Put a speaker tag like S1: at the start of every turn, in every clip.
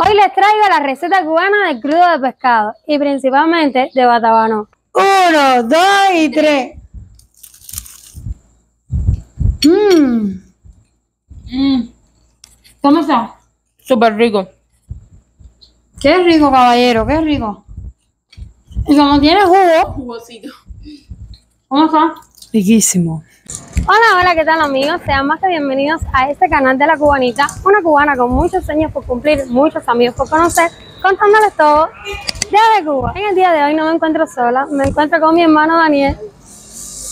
S1: Hoy les traigo la receta cubana de crudo de pescado y principalmente de batabano. Uno, dos y tres. Mmm. ¿Cómo está?
S2: Súper rico.
S1: Qué rico, caballero, qué rico. Y como tiene jugo,
S2: Jugosito.
S1: ¿cómo está?
S2: Riquísimo.
S1: Hola, hola, ¿qué tal amigos? Sean más que bienvenidos a este canal de La Cubanita, una cubana con muchos sueños por cumplir, muchos amigos por conocer, contándoles todo desde Cuba. En el día de hoy no me encuentro sola, me encuentro con mi hermano Daniel.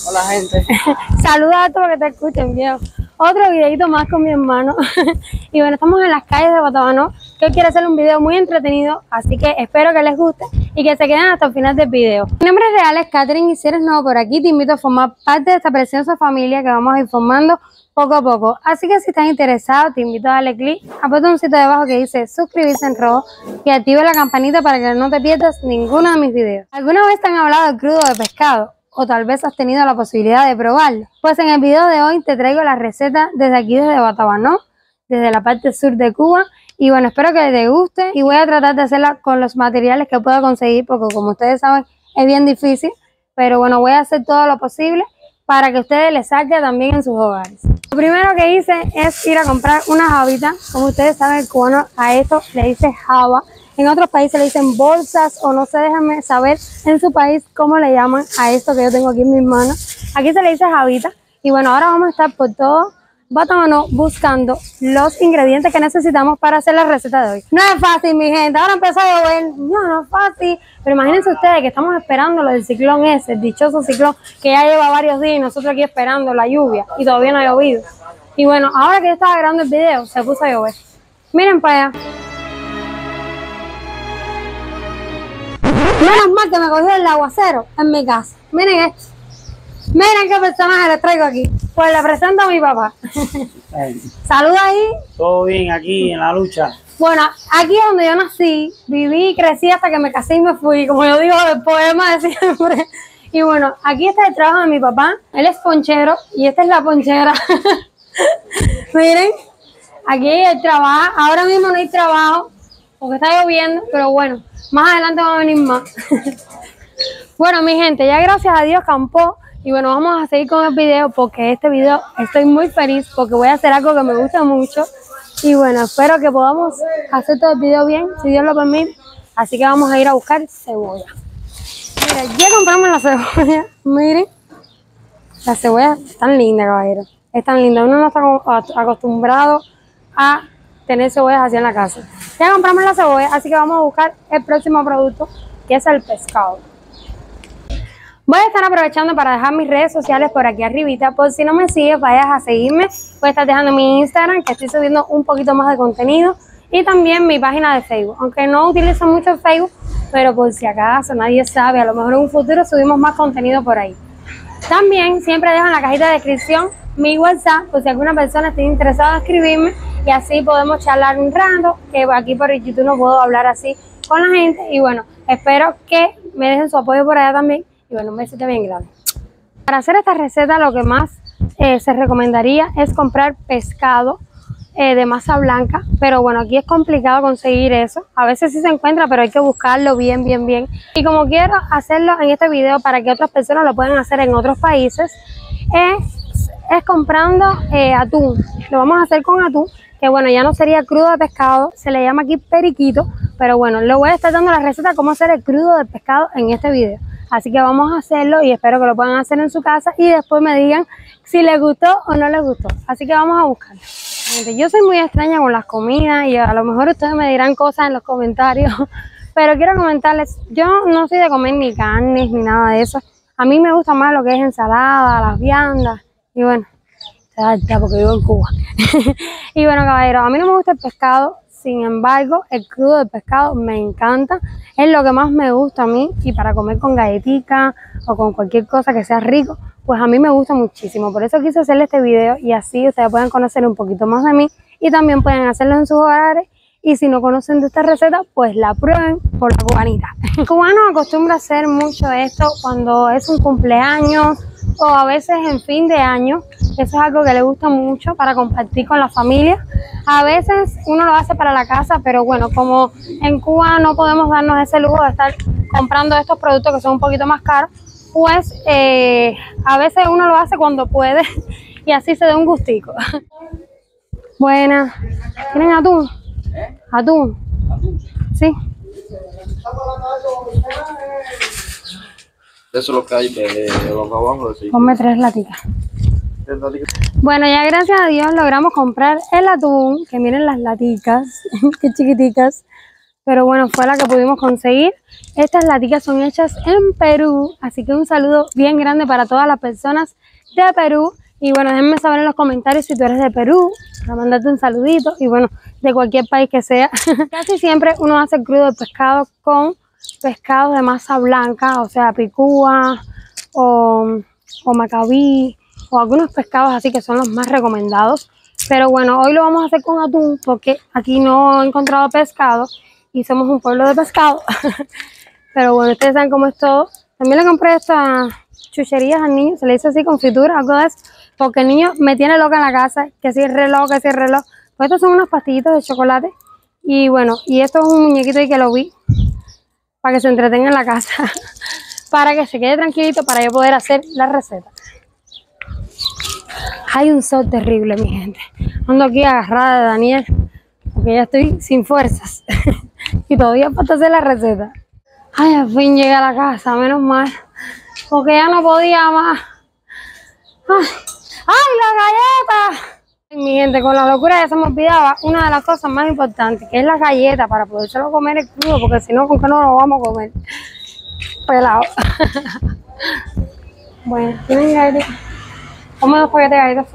S2: Hola, gente.
S1: Saluda a todos los que te escuchen, viejo. Otro videito más con mi hermano. y bueno, estamos en las calles de Batabano, que quiero hacer un video muy entretenido, así que espero que les guste y que se queden hasta el final del video. Mi nombre real es Catherine y si eres nuevo por aquí, te invito a formar parte de esta preciosa familia que vamos a ir formando poco a poco. Así que si estás interesado, te invito a darle clic al botoncito de abajo que dice suscribirse en rojo y activa la campanita para que no te pierdas ninguno de mis videos. ¿Alguna vez te han hablado del crudo de pescado? o tal vez has tenido la posibilidad de probarlo. Pues en el video de hoy te traigo la receta desde aquí, desde Batabanó, desde la parte sur de Cuba. Y bueno, espero que te guste y voy a tratar de hacerla con los materiales que pueda conseguir porque como ustedes saben es bien difícil. Pero bueno, voy a hacer todo lo posible para que ustedes les salga también en sus hogares. Lo primero que hice es ir a comprar una jabita. Como ustedes saben, el cubano a esto le dice java en otros países le dicen bolsas o no sé, déjenme saber en su país cómo le llaman a esto que yo tengo aquí en mis manos. Aquí se le dice javita. Y bueno, ahora vamos a estar por todo Batamano buscando los ingredientes que necesitamos para hacer la receta de hoy. No es fácil, mi gente. Ahora empezó a llover. No, no es fácil. Pero imagínense ustedes que estamos esperando lo del ciclón ese, el dichoso ciclón que ya lleva varios días y nosotros aquí esperando la lluvia y todavía no ha llovido. Y bueno, ahora que yo estaba grabando el video, se puso a llover. Miren para allá. Menos mal que me cogió el aguacero en mi casa. Miren esto. Miren qué personaje les traigo aquí. Pues le presento a mi papá. Saluda ahí.
S3: Todo bien aquí en la lucha.
S1: Bueno, aquí es donde yo nací, viví y crecí hasta que me casé y me fui, como yo digo el poema de siempre. Y bueno, aquí está el trabajo de mi papá. Él es ponchero y esta es la ponchera. Miren, aquí el trabajo. Ahora mismo no hay trabajo porque está lloviendo, pero bueno, más adelante va a venir más. bueno, mi gente, ya gracias a Dios campó. Y bueno, vamos a seguir con el video porque este video estoy muy feliz porque voy a hacer algo que me gusta mucho. Y bueno, espero que podamos hacer todo el video bien, si Dios lo permite. Así que vamos a ir a buscar cebolla. Mira, ya compramos la cebolla. Miren, la cebolla es tan linda, caballero. Es tan linda. Uno no está acostumbrado a tener cebollas así en la casa. Ya compramos la cebolla, así que vamos a buscar el próximo producto, que es el pescado. Voy a estar aprovechando para dejar mis redes sociales por aquí arribita. Por si no me sigues, vayas a seguirme. Voy a estar dejando mi Instagram, que estoy subiendo un poquito más de contenido. Y también mi página de Facebook. Aunque no utilizo mucho Facebook, pero por si acaso nadie sabe, a lo mejor en un futuro subimos más contenido por ahí. También siempre dejo en la cajita de descripción mi WhatsApp, por si alguna persona esté interesada en escribirme y así podemos charlar un rato, que aquí por YouTube no puedo hablar así con la gente y bueno, espero que me dejen su apoyo por allá también y bueno, un besito bien grande. Para hacer esta receta lo que más eh, se recomendaría es comprar pescado eh, de masa blanca, pero bueno, aquí es complicado conseguir eso. A veces sí se encuentra, pero hay que buscarlo bien, bien, bien. Y como quiero hacerlo en este video para que otras personas lo puedan hacer en otros países, es, comprando eh, atún. Lo vamos a hacer con atún que bueno, ya no sería crudo de pescado, se le llama aquí periquito, pero bueno, le voy a estar dando la receta cómo hacer el crudo de pescado en este video. Así que vamos a hacerlo y espero que lo puedan hacer en su casa y después me digan si les gustó o no les gustó. Así que vamos a buscarlo. Yo soy muy extraña con las comidas y a lo mejor ustedes me dirán cosas en los comentarios, pero quiero comentarles, yo no soy de comer ni carnes ni nada de eso. A mí me gusta más lo que es ensalada, las viandas y bueno, porque vivo en Cuba. y bueno, caballero, a mí no me gusta el pescado, sin embargo, el crudo del pescado me encanta. Es lo que más me gusta a mí y para comer con galletica o con cualquier cosa que sea rico, pues a mí me gusta muchísimo. Por eso quise hacerle este video y así ustedes pueden conocer un poquito más de mí y también pueden hacerlo en sus hogares. Y si no conocen de esta receta, pues la prueben por la cubanita. El cubano acostumbra hacer mucho esto cuando es un cumpleaños o a veces en fin de año Eso es algo que le gusta mucho para compartir con la familia. A veces uno lo hace para la casa, pero bueno, como en Cuba no podemos darnos ese lujo de estar comprando estos productos que son un poquito más caros, pues eh, a veces uno lo hace cuando puede y así se da un gustico. Buena. ¿Tienen atún? ¿Atún? Sí.
S4: Eso es lo que hay de, de los abajo.
S1: Ponme tres laticas. Bueno, ya gracias a Dios logramos comprar el atún, que miren las laticas, qué chiquiticas. Pero bueno, fue la que pudimos conseguir. Estas laticas son hechas en Perú, así que un saludo bien grande para todas las personas de Perú. Y bueno, déjenme saber en los comentarios si tú eres de Perú, para mandarte un saludito. Y bueno, de cualquier país que sea. Casi siempre uno hace crudo de pescado con pescado de masa blanca, o sea, picúa o, o macabí o algunos pescados así que son los más recomendados. Pero bueno, hoy lo vamos a hacer con atún porque aquí no he encontrado pescado y somos un pueblo de pescado. Pero bueno, ustedes saben cómo es todo. También le compré estas chucherías al niño, se le hizo así confitura, algo de porque el niño me tiene loca en la casa, que si es reloj, que si es reloj. Pues estos son unas pastillitas de chocolate y bueno, y esto es un muñequito ahí que lo vi para que se entretenga en la casa, para que se quede tranquilito para yo poder hacer la receta. Hay un sol terrible, mi gente. Ando aquí agarrada de Daniel, porque ya estoy sin fuerzas. y todavía falta hacer la receta. Ay, al fin llegué a la casa, menos mal. Porque ya no podía más. Ay, ¡ay la galleta! Con la locura ya se me olvidaba una de las cosas más importantes, que es la galleta, para podérselo comer el crudo, porque si no, ¿con qué no lo vamos a comer? Pelado. bueno. Como dos paquetes de galletas.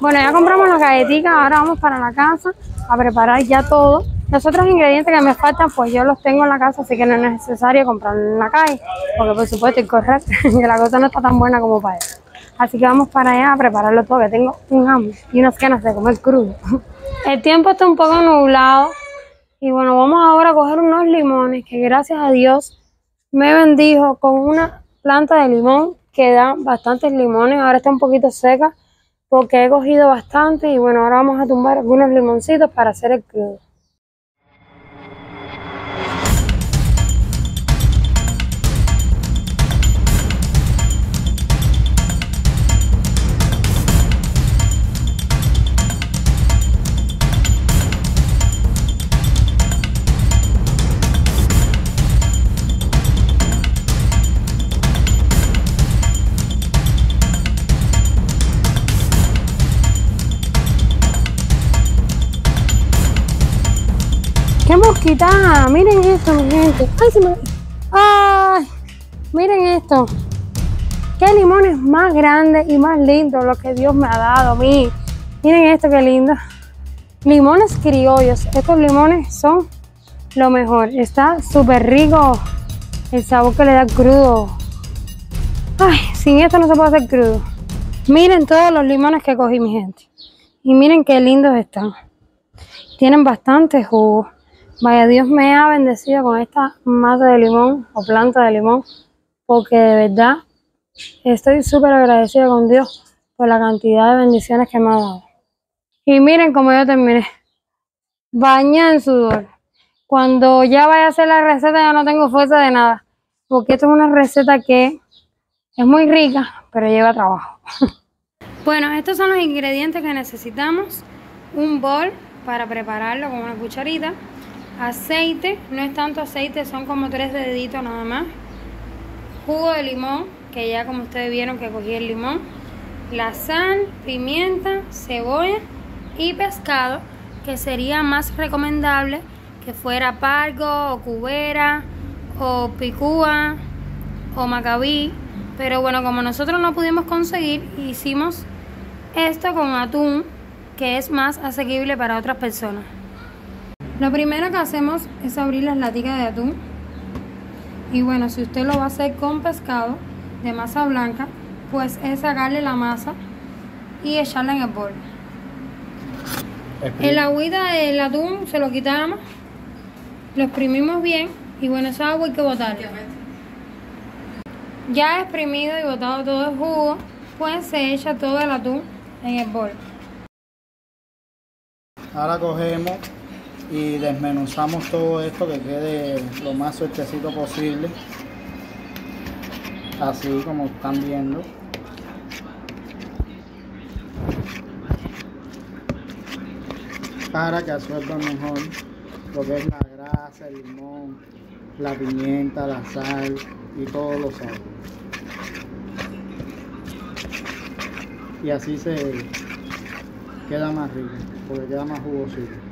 S1: Bueno, ya compramos las galletitas, ahora vamos para la casa a preparar ya todo. Los otros ingredientes que me faltan, pues yo los tengo en la casa, así que no es necesario comprarlos en la calle, porque por supuesto que correr, que la cosa no está tan buena como para eso. Así que vamos para allá a prepararlo todo, que tengo un hambre y unas ganas de comer crudo. El tiempo está un poco nublado y bueno, vamos ahora a coger unos limones que gracias a Dios me bendijo con una planta de limón que da bastantes limones. Ahora está un poquito seca porque he cogido bastante y bueno, ahora vamos a tumbar algunos limoncitos para hacer el crudo. Miren esto, mi gente. ¡Ay, se me... ¡Ay! Miren esto. ¡Qué limones más grandes y más lindos los que Dios me ha dado a mí! Miren esto, qué lindo. Limones criollos. Estos limones son lo mejor. Está súper rico el sabor que le da crudo. Ay, sin esto no se puede hacer crudo. Miren todos los limones que cogí, mi gente. Y miren qué lindos están. Tienen bastante jugo. Vaya, Dios me ha bendecido con esta mata de limón o planta de limón, porque de verdad estoy súper agradecida con Dios por la cantidad de bendiciones que me ha dado. Y miren cómo yo terminé, bañada en sudor. Cuando ya vaya a hacer la receta ya no tengo fuerza de nada, porque esto es una receta que es muy rica, pero lleva trabajo. Bueno, estos son los ingredientes que necesitamos. Un bol para prepararlo con una cucharita aceite, no es tanto aceite, son como tres deditos nada más, jugo de limón, que ya como ustedes vieron que cogí el limón, la sal, pimienta, cebolla y pescado, que sería más recomendable que fuera pargo o cubera o picúa o macabí, pero bueno, como nosotros no pudimos conseguir, hicimos esto con atún, que es más asequible para otras personas. Lo primero que hacemos es abrir las laticas de atún. Y bueno, si usted lo va a hacer con pescado de masa blanca, pues es sacarle la masa y echarla en el bol. El agüita del atún se lo quitamos, lo exprimimos bien y bueno, esa agua hay que botarla. Ya exprimido y botado todo el jugo, pues se echa todo el atún en el bol.
S3: Ahora cogemos y desmenuzamos todo esto que quede lo más suertecito posible. Así como están viendo. Para que absorba mejor lo que es la grasa, el limón, la pimienta, la sal y todos los sabores. Y así se queda más rico, porque queda más jugosito.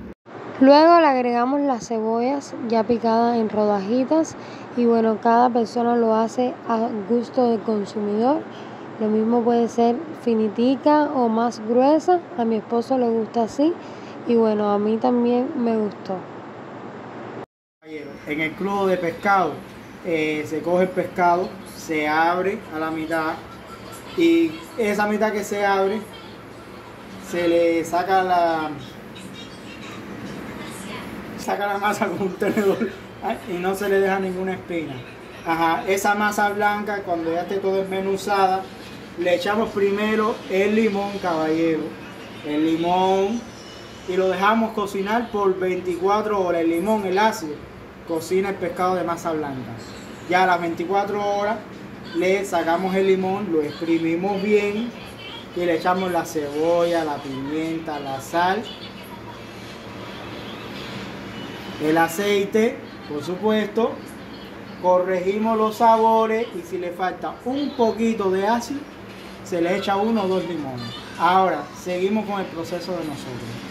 S1: Luego le agregamos las cebollas ya picadas en rodajitas y bueno, cada persona lo hace a gusto del consumidor. Lo mismo puede ser finitica o más gruesa. A mi esposo le gusta así y bueno, a mí también me gustó.
S3: En el crudo de pescado eh, se coge el pescado, se abre a la mitad y esa mitad que se abre se le saca la saca la masa con un tenedor y no se le deja ninguna espina. Ajá, esa masa blanca cuando ya esté todo desmenuzada le echamos primero el limón, caballero. El limón y lo dejamos cocinar por 24 horas. El limón, el ácido, cocina el pescado de masa blanca. Ya a las 24 horas le sacamos el limón, lo exprimimos bien y le echamos la cebolla, la pimienta, la sal, el aceite, por supuesto. Corregimos los sabores y si le falta un poquito de ácido, se le echa uno o dos limones. Ahora, seguimos con el proceso de nosotros.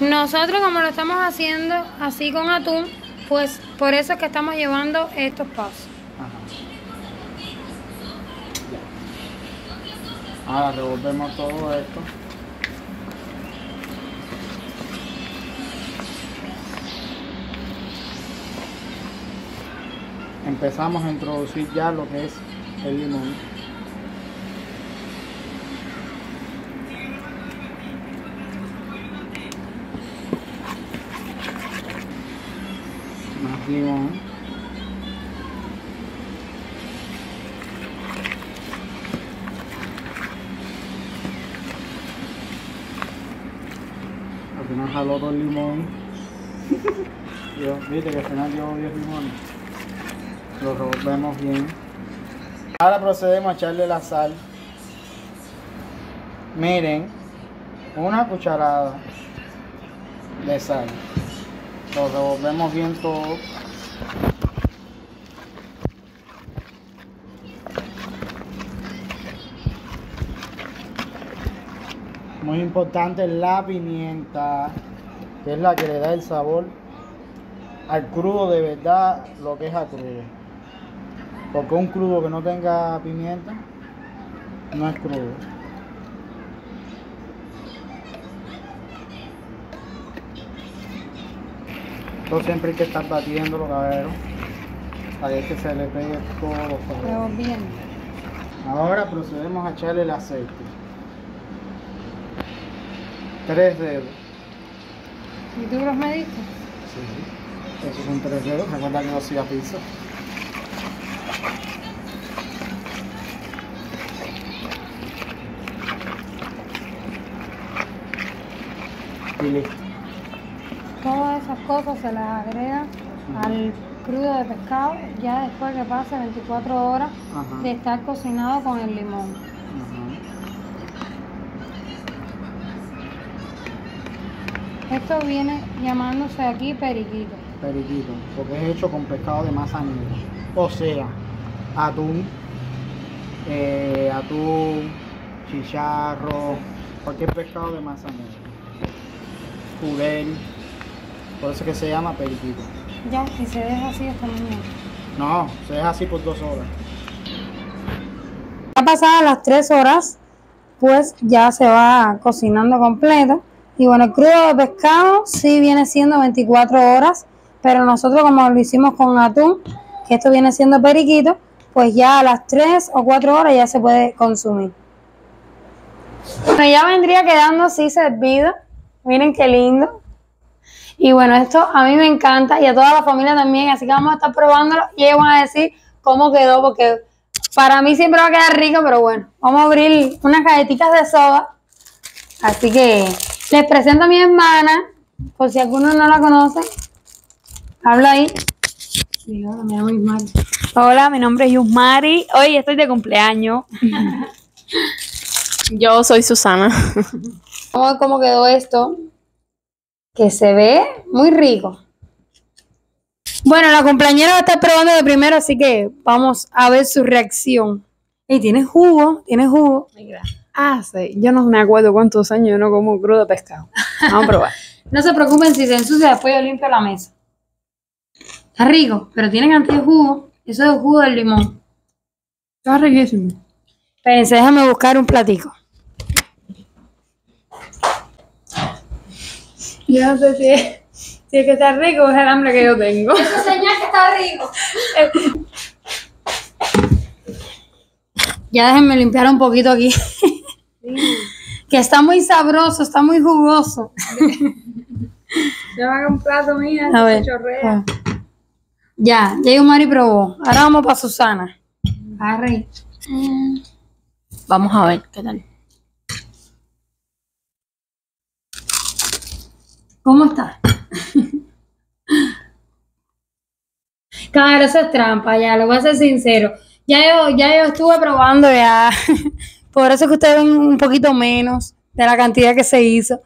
S1: Nosotros como lo estamos haciendo así con atún, pues por eso es que estamos llevando estos pasos.
S3: Ya. Ahora revolvemos todo esto. Empezamos a introducir ya lo que es el limón. Más limón. Al final jaló todo el limón. Yo, Viste que al final llevo 10 limones. Lo revolvemos bien. Ahora procedemos a echarle la sal. Miren, una cucharada de sal. Lo revolvemos bien todo. Muy importante la pimienta, que es la que le da el sabor al crudo de verdad, lo que es a crudo. Porque un crudo que no tenga pimienta no es crudo. Esto siempre hay que estar batiéndolo, cabrero, para que se le pegue todo los.
S1: Revolviendo.
S3: Ahora procedemos a echarle el aceite. Tres dedos.
S1: ¿Y tú los mediste?
S3: Sí. Esos son tres dedos. Recuerda que no hacía pizza.
S1: Cosas se las agrega al crudo de pescado ya después que pase 24 horas
S3: Ajá.
S1: de estar cocinado con el limón.
S3: Ajá.
S1: Esto viene llamándose aquí periquito.
S3: Periquito. Porque es hecho con pescado de masa negra. O sea, atún, eh, atún, chicharro, cualquier pescado de masa negra. Jurel. Por eso es que se llama periquito.
S1: Ya, y se deja así hasta mañana.
S3: No, se deja así por dos horas.
S1: Ya pasadas las 3 horas, pues ya se va cocinando completo. Y bueno, el crudo de pescado sí viene siendo 24 horas, pero nosotros como lo hicimos con atún, que esto viene siendo periquito, pues ya a las 3 o 4 horas ya se puede consumir. Bueno, ya vendría quedando así servido. Miren qué lindo. Y bueno, esto a mí me encanta y a toda la familia también, así que vamos a estar probándolo y ellos van a decir cómo quedó, porque Para mí siempre va a quedar rico, pero bueno, vamos a abrir unas galletitas de soda. Así que les presento a mi hermana, por si alguno no la conoce. Habla ahí. Hola, me llamo Ismael.
S5: Hola, mi nombre es Yusmari. Hoy estoy de cumpleaños.
S2: Yo soy Susana.
S1: Vamos a ver cómo quedó esto. Que se ve muy rico. Bueno, la compañera va a estar probando de primero, así que vamos a ver su reacción. Y tiene jugo, tiene jugo.
S5: Ah, sí. Yo no me acuerdo cuántos años yo no como crudo pescado. Vamos a probar.
S1: No se preocupen si se ensucia, después yo limpio la mesa. Está rico, pero tiene cantidad de jugo. Eso es el jugo del limón.
S5: Está riquísimo.
S1: Espérense, déjame buscar un platico.
S5: Yo no sé si es, si es que está rico o es el hambre que yo tengo.
S1: Eso señal que está rico. Ya déjenme limpiar un poquito aquí. que está muy sabroso, está muy jugoso.
S5: Yo hago un plato mía,
S1: A ver.
S5: chorrea.
S1: Ya, ya Yumari probó. Ahora vamos para Susana. Arre.
S2: Vamos a ver qué tal.
S1: ¿Cómo está? Claro, eso es trampa, ya, lo voy a ser sincero. Ya yo, ya yo estuve probando ya. Por eso es que ustedes ven un poquito menos de la cantidad que se hizo.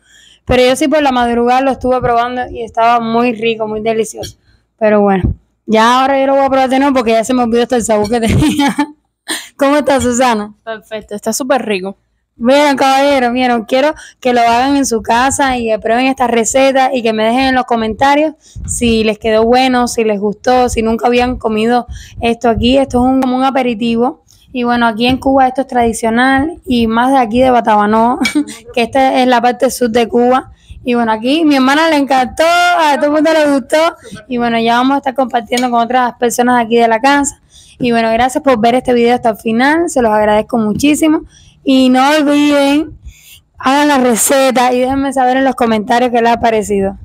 S1: Pero yo sí por la madrugada lo estuve probando y estaba muy rico, muy delicioso. Pero bueno, ya ahora yo lo voy a probar de nuevo porque ya se me olvidó hasta el sabor que tenía. ¿Cómo está Susana?
S2: Perfecto, está súper rico.
S1: Miren, caballeros, miren, quiero que lo hagan en su casa y que prueben esta receta y que me dejen en los comentarios si les quedó bueno, si les gustó, si nunca habían comido esto aquí. Esto es un, como un aperitivo. Y bueno, aquí en Cuba esto es tradicional y más de aquí de Batabanó, que esta es la parte sur de Cuba. Y bueno, aquí mi hermana le encantó, a todo el mundo le gustó. Y bueno, ya vamos a estar compartiendo con otras personas aquí de la casa. Y bueno, gracias por ver este video hasta el final, se los agradezco muchísimo. Y no olviden, hagan la receta y déjenme saber en los comentarios qué les ha parecido.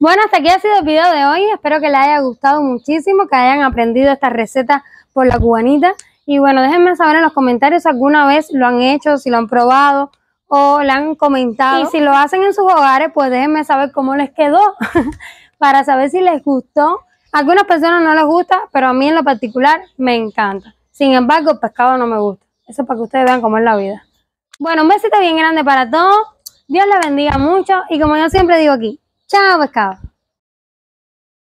S1: Bueno, hasta aquí ha sido el video de hoy. Espero que les haya gustado muchísimo, que hayan aprendido esta receta por la cubanita. Y bueno, déjenme saber en los comentarios si alguna vez lo han hecho, si lo han probado o le han comentado. Y si lo hacen en sus hogares, pues déjenme saber cómo les quedó para saber si les gustó. A algunas personas no les gusta, pero a mí en lo particular me encanta. Sin embargo, el pescado no me gusta. Eso es para que ustedes vean cómo es la vida. Bueno, un besito bien grande para todos. Dios les bendiga mucho. Y como yo siempre digo aquí, chao pescado.